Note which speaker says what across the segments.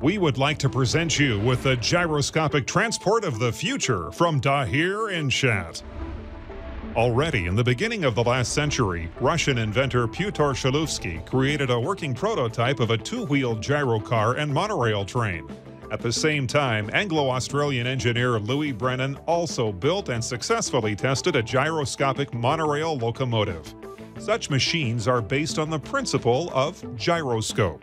Speaker 1: We would like to present you with the gyroscopic transport of the future from Dahir Insaat. Already in the beginning of the last century, Russian inventor Pyotr Shilovsky created a working prototype of a two-wheeled gyrocar and monorail train. At the same time, Anglo-Australian engineer Louis Brennan also built and successfully tested a gyroscopic monorail locomotive. Such machines are based on the principle of gyroscope.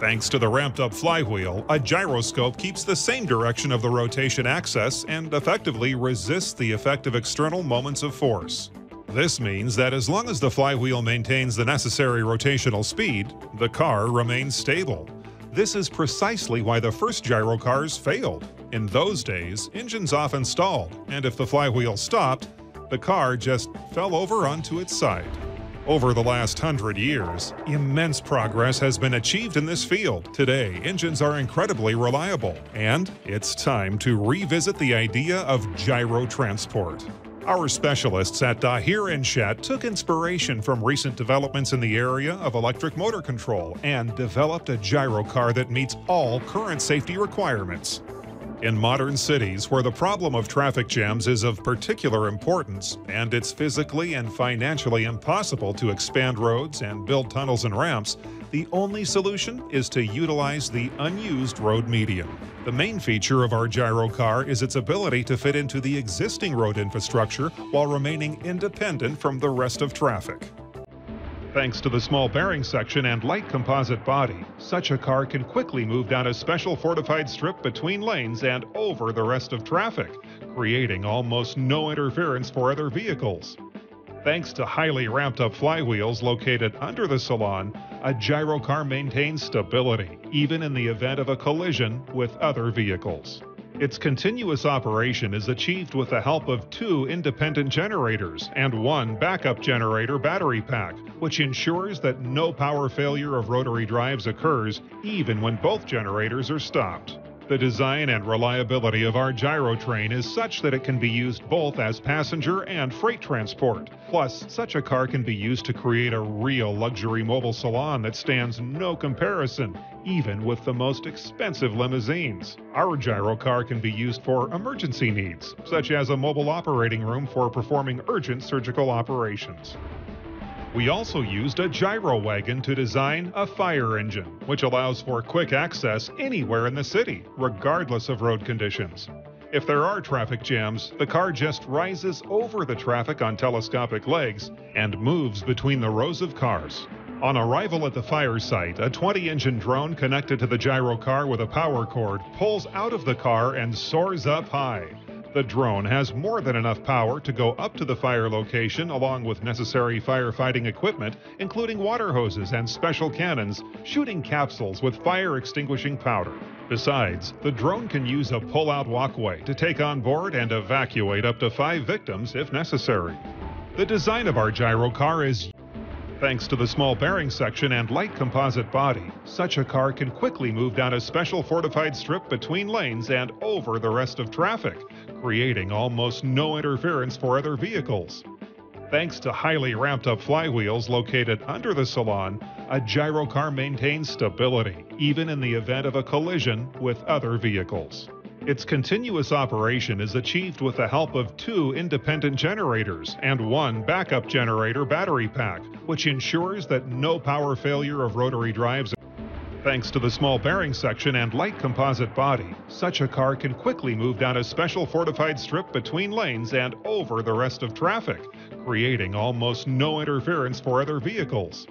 Speaker 1: Thanks to the ramped up flywheel, a gyroscope keeps the same direction of the rotation axis and effectively resists the effect of external moments of force. This means that as long as the flywheel maintains the necessary rotational speed, the car remains stable. This is precisely why the first gyro cars failed. In those days, engines often stalled, and if the flywheel stopped, the car just fell over onto its side. Over the last hundred years, immense progress has been achieved in this field. Today, engines are incredibly reliable, and it's time to revisit the idea of gyro transport. Our specialists at Dahir Insaat took inspiration from recent developments in the area of electric motor control and developed a gyro car that meets all current safety requirements. In modern cities, where the problem of traffic jams is of particular importance, and it's physically and financially impossible to expand roads and build tunnels and ramps, the only solution is to utilize the unused road medium. The main feature of our gyro car is its ability to fit into the existing road infrastructure while remaining independent from the rest of traffic. Thanks to the small bearing section and light composite body, such a car can quickly move down a special fortified strip between lanes and over the rest of traffic, creating almost no interference for other vehicles. Thanks to highly ramped up flywheels located under the salon, a gyro car maintains stability, even in the event of a collision with other vehicles. Its continuous operation is achieved with the help of two independent generators and one backup generator battery pack, which ensures that no power failure of rotary drives occurs even when both generators are stopped. The design and reliability of our gyro train is such that it can be used both as passenger and freight transport. Plus, such a car can be used to create a real luxury mobile salon that stands no comparison, even with the most expensive limousines. Our gyro car can be used for emergency needs, such as a mobile operating room for performing urgent surgical operations. We also used a gyro wagon to design a fire engine, which allows for quick access anywhere in the city, regardless of road conditions. If there are traffic jams, the car just rises over the traffic on telescopic legs and moves between the rows of cars. On arrival at the fire site, a 20 engine drone connected to the gyro car with a power cord pulls out of the car and soars up high. The drone has more than enough power to go up to the fire location along with necessary firefighting equipment, including water hoses and special cannons, shooting capsules with fire extinguishing powder. Besides, the drone can use a pull-out walkway to take on board and evacuate up to five victims if necessary. The design of our gyro car is Thanks to the small bearing section and light composite body, such a car can quickly move down a special fortified strip between lanes and over the rest of traffic, creating almost no interference for other vehicles. Thanks to highly ramped up flywheels located under the salon, a gyro car maintains stability, even in the event of a collision with other vehicles. Its continuous operation is achieved with the help of two independent generators and one backup generator battery pack, which ensures that no power failure of rotary drives. Thanks to the small bearing section and light composite body, such a car can quickly move down a special fortified strip between lanes and over the rest of traffic, creating almost no interference for other vehicles.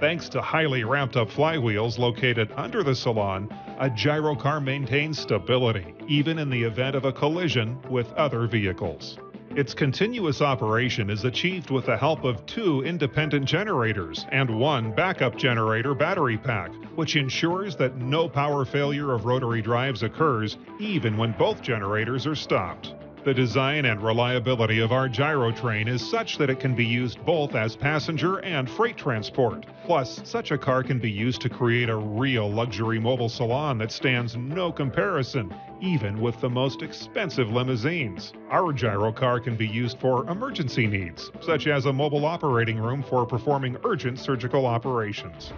Speaker 1: Thanks to highly ramped up flywheels located under the salon, a gyro car maintains stability, even in the event of a collision with other vehicles. Its continuous operation is achieved with the help of two independent generators and one backup generator battery pack, which ensures that no power failure of rotary drives occurs even when both generators are stopped. The design and reliability of our gyro train is such that it can be used both as passenger and freight transport. Plus, such a car can be used to create a real luxury mobile salon that stands no comparison, even with the most expensive limousines. Our gyro car can be used for emergency needs, such as a mobile operating room for performing urgent surgical operations.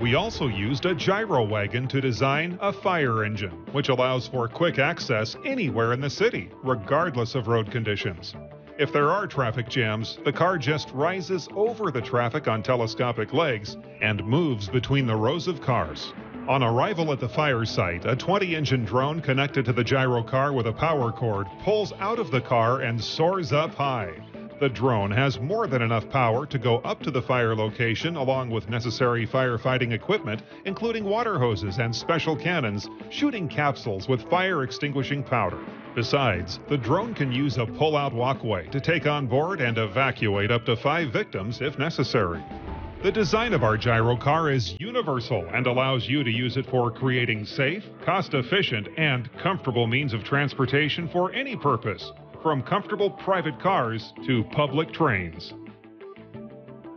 Speaker 1: We also used a gyro wagon to design a fire engine, which allows for quick access anywhere in the city, regardless of road conditions. If there are traffic jams, the car just rises over the traffic on telescopic legs and moves between the rows of cars. On arrival at the fire site, a 20 engine drone connected to the gyro car with a power cord pulls out of the car and soars up high. The drone has more than enough power to go up to the fire location along with necessary firefighting equipment, including water hoses and special cannons, shooting capsules with fire extinguishing powder. Besides, the drone can use a pull out walkway to take on board and evacuate up to five victims if necessary. The design of our gyro car is universal and allows you to use it for creating safe, cost efficient, and comfortable means of transportation for any purpose from comfortable private cars to public trains.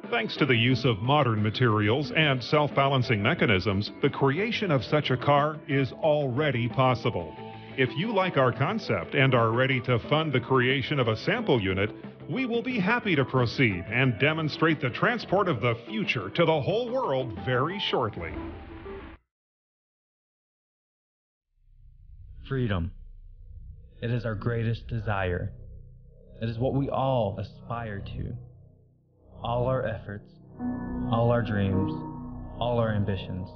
Speaker 1: Thanks to the use of modern materials and self balancing mechanisms, the creation of such a car is already possible. If you like our concept and are ready to fund the creation of a sample unit, we will be happy to proceed and demonstrate the transport of the future to the whole world very shortly.
Speaker 2: Freedom. It is our greatest desire. It is what we all aspire to. All our efforts, all our dreams, all our ambitions.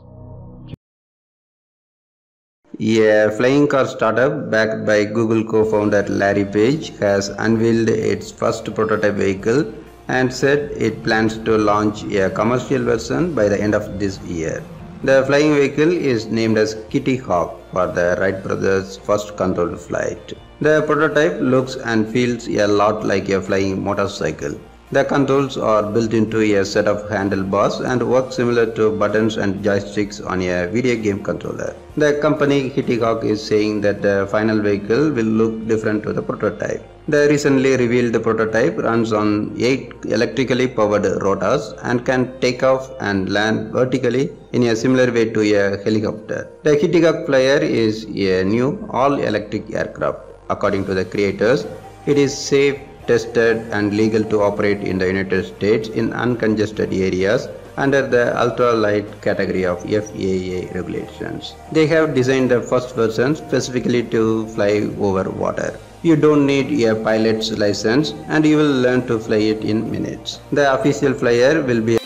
Speaker 3: A flying car startup backed by Google co-founder Larry Page has unveiled its first prototype vehicle and said it plans to launch a commercial version by the end of this year. The flying vehicle is named as Kitty Hawk for the Wright brothers' first controlled flight. The prototype looks and feels a lot like a flying motorcycle. The controls are built into a set of handlebars and work similar to buttons and joysticks on a video game controller. The company Hawk is saying that the final vehicle will look different to the prototype. The recently revealed prototype runs on 8 electrically powered rotors and can take off and land vertically in a similar way to a helicopter. The Hawk Flyer is a new all-electric aircraft. According to the creators, it is safe tested and legal to operate in the United States in uncongested areas under the ultralight category of FAA regulations. They have designed the first version specifically to fly over water. You don't need a pilot's license and you will learn to fly it in minutes. The official flyer will be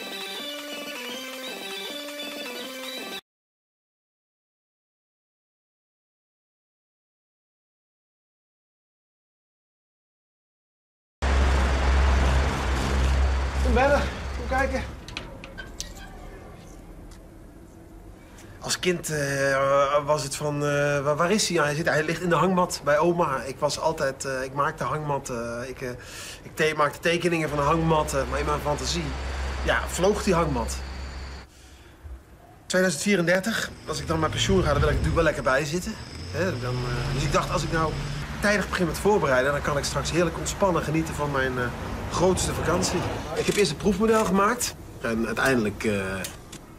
Speaker 4: Kom kijken. Als kind eh, was het van, eh, waar, is hij? Hij, zit, hij ligt in de hangmat bij oma. Ik was altijd, eh, ik maakte hangmatten. ik ik te- maakte tekeningen van de hangmatten. Maar in mijn fantasie, ja, vloog die hangmat. 2034, als ik dan met pensioen ga, dan wil ik natuurlijk wel lekker bij zitten. Hè, dan, dus ik dacht, als ik nou tijdig begin met voorbereiden... dan kan ik straks heerlijk ontspannen genieten van mijn eh, grootste vakantie. Ik heb eerst een proefmodel gemaakt. En uiteindelijk eh,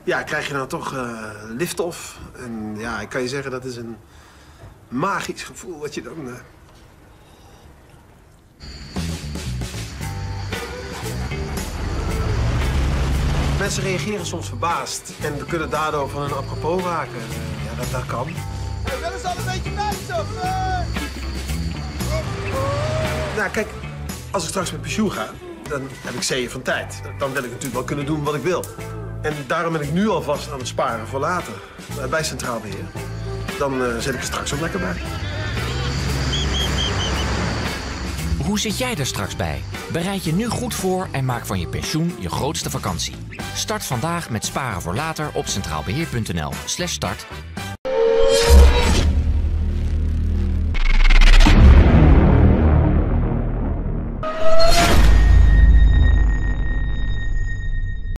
Speaker 4: ja, krijg je dan toch eh lift-off. En ja, ik kan je zeggen, dat is een magisch gevoel wat je dan... Mensen reageren soms verbaasd en we kunnen daardoor van hun apropos raken. Ja, dat, dat kan.
Speaker 5: Willen ze al een beetje mensen? Of?
Speaker 4: Nou, kijk, als ik straks met pensioen ga, dan heb ik zeeën van tijd. Dan wil ik natuurlijk wel kunnen doen wat ik wil. En daarom ben ik nu alvast aan het sparen voor later. Bij Centraal Beheer. Dan eh, zet ik er straks ook lekker bij.
Speaker 6: Hoe zit jij er straks bij? Bereid je nu goed voor en maak van je pensioen je grootste vakantie. Start vandaag met sparen voor later op centraalbeheer.nl/start